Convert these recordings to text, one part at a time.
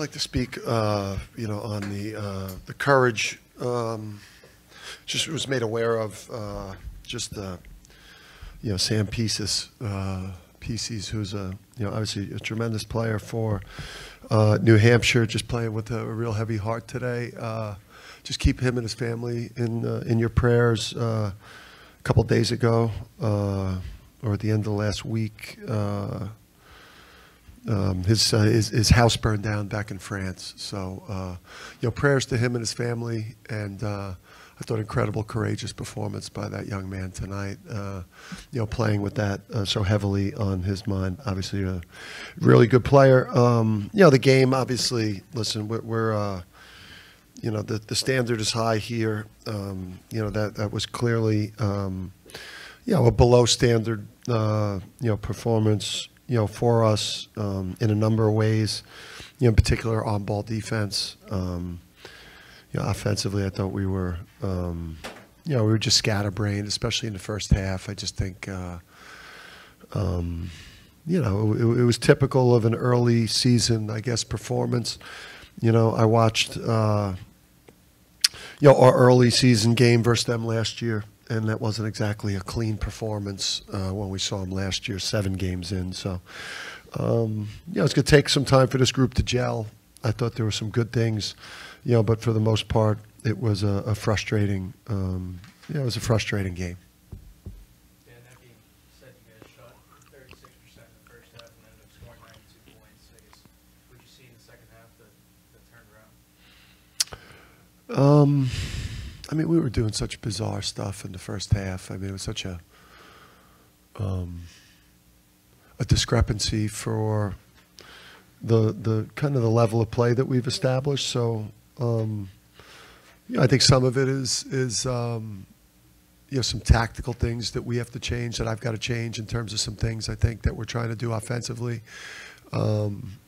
like to speak, uh, you know, on the uh, the courage. Um, just was made aware of uh, just uh, you know Sam Pieces, uh, Pieces, who's a you know obviously a tremendous player for uh, New Hampshire, just playing with a, real heavy heart today. Uh, just keep him and his family in in your prayers. A couple days ago, or at the end of the last week. Um, his, uh, his, his house burned down back in France. So, uh, you know, prayers to him and his family, and uh, I thought incredible, courageous performance by that young man tonight. Uh, you know, playing with that uh, so heavily on his mind. Obviously, a really good player. Um, you know, the game. Obviously, listen, we're. we're uh, you know the, the standard is high here. Um, you know that that was clearly um, you know a below standard you know performance you know, for us um, in a number of ways. You know, in particular on ball defense. Um, you know, offensively, I thought we were, um, you know, we were just scatterbrained, especially in the first half. I just think, uh, um, you know, it, it, was typical of an early season, I guess, performance. You know, I watched, uh, you know, our early season game versus them last year and that wasn't exactly a clean performance uh, when we saw him last year, seven games in. So, um, you know, it's going to take some time for this group to gel. I thought there were some good things, you know, but for the most part, it was a, a frustrating, um, you know, it was a frustrating game. Um, I mean, we were doing such bizarre stuff in the first half. I mean, it was such a um, a discrepancy for the the kind of the level of play that we've established. So, um, you know, I think some of it is is um, you know some tactical things that we have to change that I've got to change in terms of some things I think that we're trying to do offensively. Um,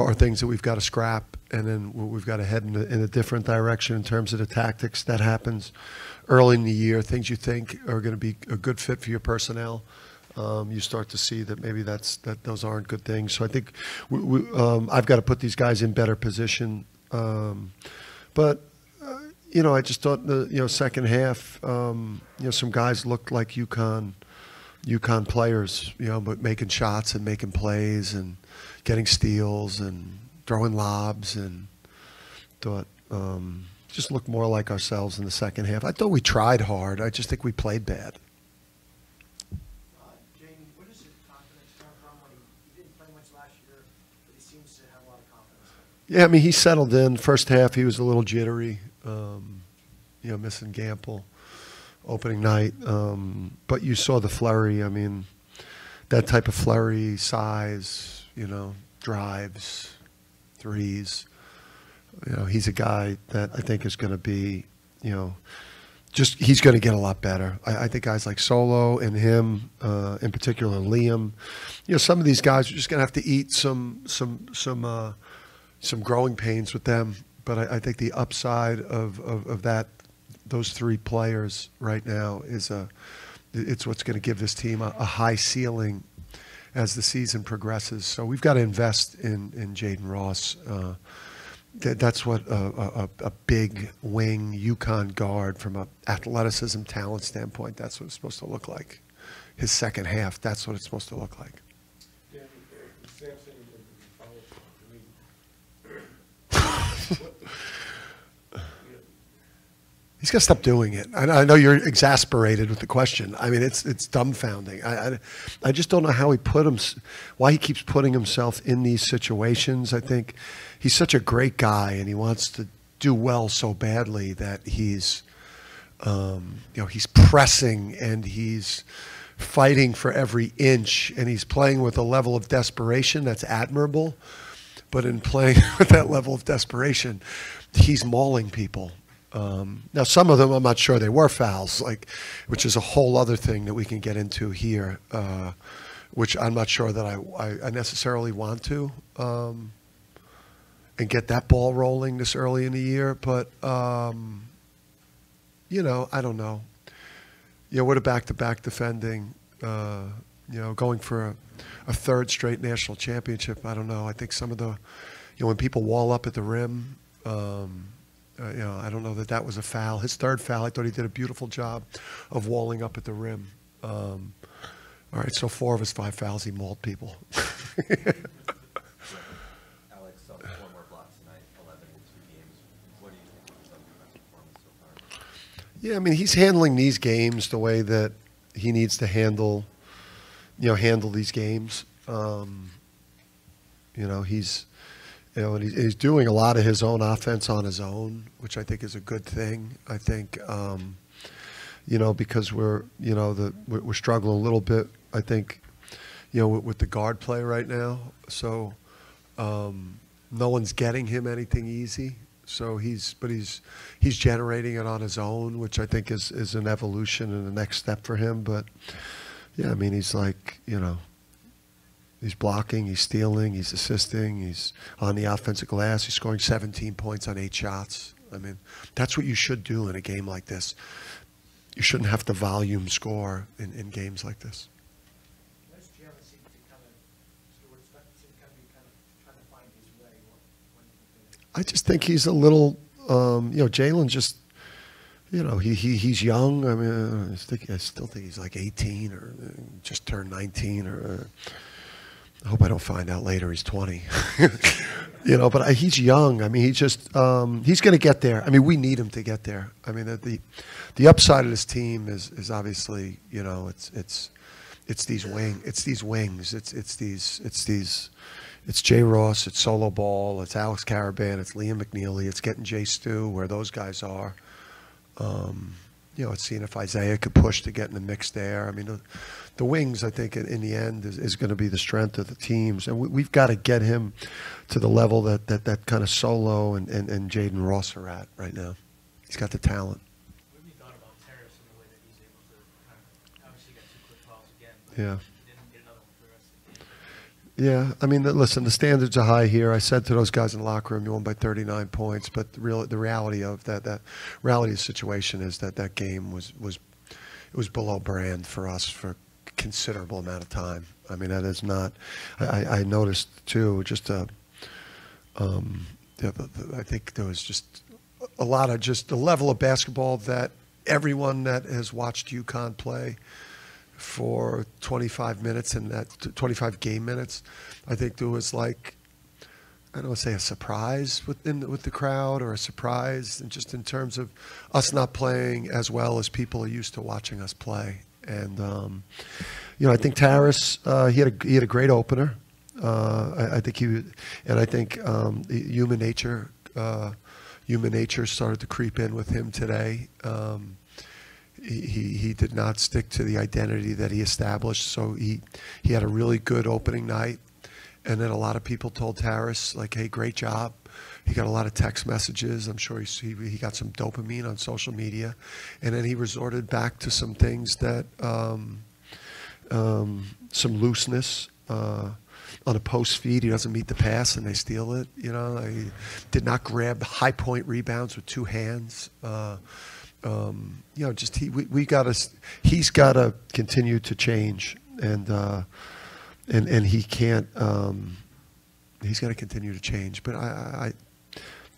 are things that we've got to scrap, and then we've got to head in a, in a, different direction in terms of the tactics. That happens early in the year. Things you think are going to be a good fit for your personnel, um, you start to see that maybe that's that those aren't good things. So I think we, we, um, I've got to put these guys in better position. Um, but uh, you know, I just thought the you know second half, um, you know, some guys looked like UConn, UConn players, you know, but making shots and making plays and getting steals and throwing lobs and thought um, just looked more like ourselves in the second half. I thought we tried hard. I just think we played bad. Uh Jane, does the confidence come from he didn't play much last year, but he seems to have a lot of confidence. Yeah, I mean, he settled in. First half, he was a little jittery, um, you know, missing Gamble opening night. Um, but you saw the flurry. I mean, that type of flurry, size, you know, drives, threes. You know, he's a guy that I think is going to be, you know, just he's going to get a lot better. I, I, think guys like Solo and him, uh, in particular Liam, you know, some of these guys are just going to have to eat some some some uh, some growing pains with them. But I, I think the upside of, of, of, that those three players right now is a it's what's going to give this team a, a high ceiling as the season progresses. So we've got to invest in in Jayden Ross. Uh, that's what a, a, a, big wing UConn guard from an athleticism talent standpoint. That's what it's supposed to look like. His second half. That's what it's supposed to look like. He's got to stop doing it. I, I, know you're exasperated with the question. I mean, it's it's dumbfounding. I, I, I, just don't know how he put him, why he keeps putting himself in these situations. I think he's such a great guy, and he wants to do well so badly that he's, um, you know, he's pressing and he's fighting for every inch, and he's playing with a level of desperation that's admirable. But in playing with that level of desperation, he's mauling people um, now, some of them I'm not sure they were fouls, like, which is a whole other thing that we can get into here, uh, which I'm not sure that I, I, I necessarily want to, um, and get that ball rolling this early in the year. But um, you know, I don't know. You know, what a back-to-back defending. Uh, you know, going for a, a third straight national championship. I don't know. I think some of the you know, when people wall up at the rim, um, uh, you know, I don't know that that was a foul. His third foul, I thought he did a beautiful job of walling up at the rim. Um, all right, so four of his five fouls, he mauled people. Alex, uh, four more blocks tonight, 11 in two games. What do you think of his performance so far? Yeah, I mean, he's handling these games the way that he needs to handle, you know, handle these games. Um, you know, he's, you know, and he's, doing a lot of his own offense on his own, which I think is a good thing. I think, um, you know, because we're, you know, the we're, we're struggling a little bit. I think, you know, with, with the guard play right now. So, um, no one's getting him anything easy. So he's, but he's, he's generating it on his own, which I think is, is an evolution and the next step for him. But yeah, I mean, he's like, you know, he's blocking, he's stealing, he's assisting, he's on the offensive glass. He's scoring 17 points on eight shots. I mean, that's what you should do in a game like this. You shouldn't have to volume score in, in games like this. Where's Jaylin seem to kind of, sort of, seem to kind of be kind of trying to find his way? What, what do you think? I just think he's a little, um, you know, Jaylin just, you know, he, he he's young. I mean, I, think, I still think he's like 18 or uh, just turned 19 or. Uh, I hope I don't find out later he's 20. you know, but I, he's young. I mean, he's just um, he's going to get there. I mean, we need him to get there. I mean, the, the the upside of this team is is obviously you know it's it's it's these wing it's these wings it's it's these it's these it's Jay Ross it's Solo Ball it's Alex Karaban it's Liam McNeeley it's getting Jay Stu where those guys are. Um, you know, it's seeing if Isaiah could push to get in the mix there. I mean, the, the wings, I think, in, in the end, is, is going to be the strength of the teams, and we, we've got to get him to the level that that, that kind of Solo and, and, and Jayden Ross are at right now. He's got the talent. What have you thought about Tarris and the way that he's able to kind of, obviously got two quick fouls again, but Yeah. he didn't get another one for the rest of the game. Yeah, I mean, listen, the standards are high here. I said to those guys in the locker room, you won by 39 points, but the real the reality of that that reality of the situation is that that game was was it was below brand for us for a considerable amount of time. I mean, that is not. I, I noticed too, just a. Um, the, the, I think there was just a lot of just the level of basketball that everyone that has watched UConn play for 25 minutes and that 25 game minutes. I think there was like I don't want to say a surprise within with the crowd or a surprise and just in terms of us not playing as well as people are used to watching us play. And um, you know, I think Tarris uh, he had a he had a great opener. Uh, I, I think he and I think um, human nature uh, human nature started to creep in with him today. Um, he, he did not stick to the identity that he established. So he he had a really good opening night, and then a lot of people told Tarris like, "Hey, great job." He got a lot of text messages. I'm sure he he got some dopamine on social media, and then he resorted back to some things that um, um, some looseness. Uh, on a post feed, he doesn't meet the pass and they steal it. You know, he did not grab high point rebounds with two hands. Uh, um, you know, just he, we, we got to, he's got to continue to change, and uh, and and he can't. Um, he's got to continue to change. But I,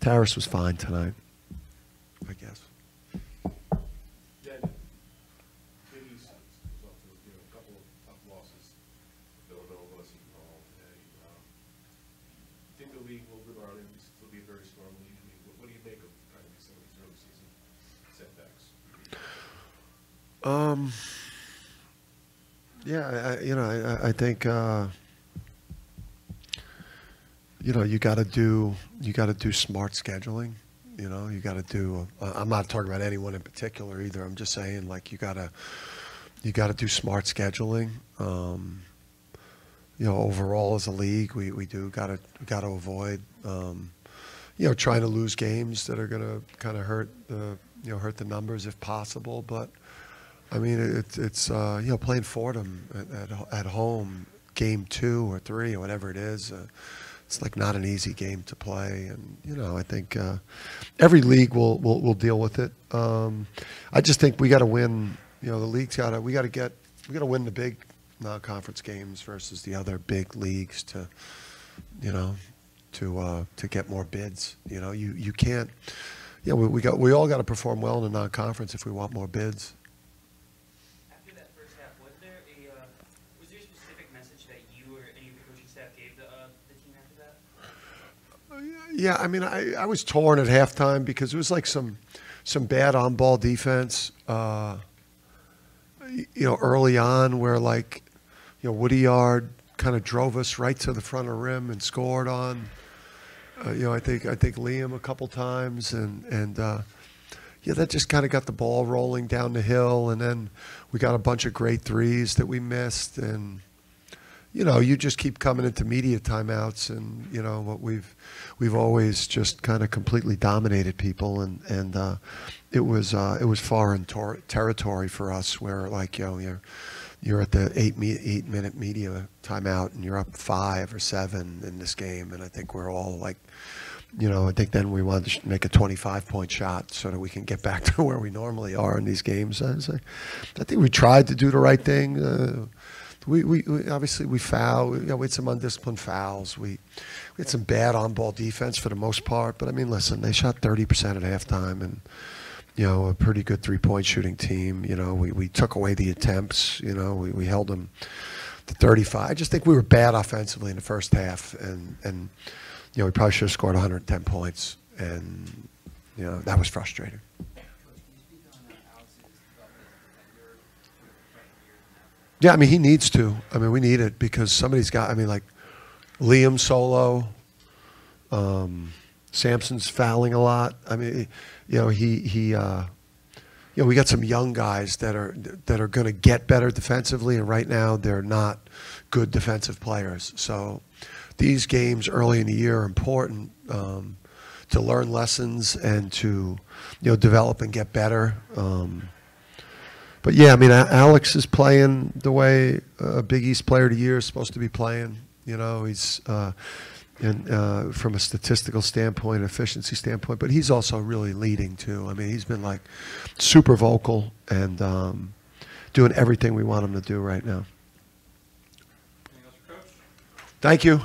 I, I was fine tonight, I guess. Then, Big East was off to, you know, a couple of tough losses, Villanova, Seton Hall today. Um, Think the league will regard it, still be a very strong league. I mean, what, what do you make of kind of some of these early season setbacks? Um, yeah, I, you know, I, I think, uh, you know, you got to do, you got to do smart scheduling. You know, you got to do. Uh, I'm not talking about anyone in particular either. I'm just saying, like, you got to, you got to do smart scheduling. Um, you know, overall as a league, we, we do got to got to avoid, um, you know, trying to lose games that are going to kind of hurt the, you know, hurt the numbers if possible. But I mean, it's it's uh, you know playing Fordham at, at at home, game two or three or whatever it is. Uh, it's like not an easy game to play, and you know I think uh, every league will, will will deal with it. Um, I just think we got to win. You know, the league's got to we got to get we got to win the big non-conference games versus the other big leagues to, you know, to uh, to get more bids. You know, you you can't. Yeah, we, we got we all got to perform well in the non-conference if we want more bids. After that first half, was there a, uh, was there a specific message that you or any of the coaching staff gave the, uh, the team after that? Yeah, I mean, I, I was torn at halftime because it was like some some bad on ball defense. Uh, you know, early on where like, you know, Woody Yard kind of drove us right to the front of the rim and scored on. Uh, you know, I think I think Liam a couple times and and uh, yeah, that just kind of got the ball rolling down the hill, and then we got a bunch of great threes that we missed and you know, you just keep coming into media timeouts, and you know what we've we've always just kind of completely dominated people, and and uh, it was uh, it was foreign tor- territory for us, where like you know you're you're at the eight me- eight minute media timeout, and you're up five or seven in this game, and I think we're all like. You know, I think then we wanted to make a 25 point shot so that we can get back to where we normally are in these games. I, like- I think we tried to do the right thing. Uh, we, we, we obviously we foul. You know, we had some undisciplined fouls. We we had some bad on ball defense for the most part. But I mean, listen, they shot thirty percent at halftime, and you know, a pretty good three point shooting team. You know, we, we took away the attempts. You know, we, we held them to thirty five. I just think we were bad offensively in the first half, and and you know, we probably should have scored one hundred and ten points, and you know, that was frustrating. Coach, can you speak on uh, Alex's development as a defender for the freshman year now? Yeah, I mean, he needs to. I mean, we need it because somebody's got. I mean, like Liam Solo, um, Samson's fouling a lot. I mean, you know, he he. Uh, you know, we got some young guys that are that are going to get better defensively, and right now they're not good defensive players. So these games early in the year are important um, to learn lessons and to you know develop and get better. Um, but yeah, I mean, Alex is playing the way a Big East Player of the Year is supposed to be playing. You know, he's uh, and uh, from a statistical standpoint, efficiency standpoint, but he's also really leading too. I mean, he's been like super vocal and um, doing everything we want him to do right now. Anything else for Coach? Thank you.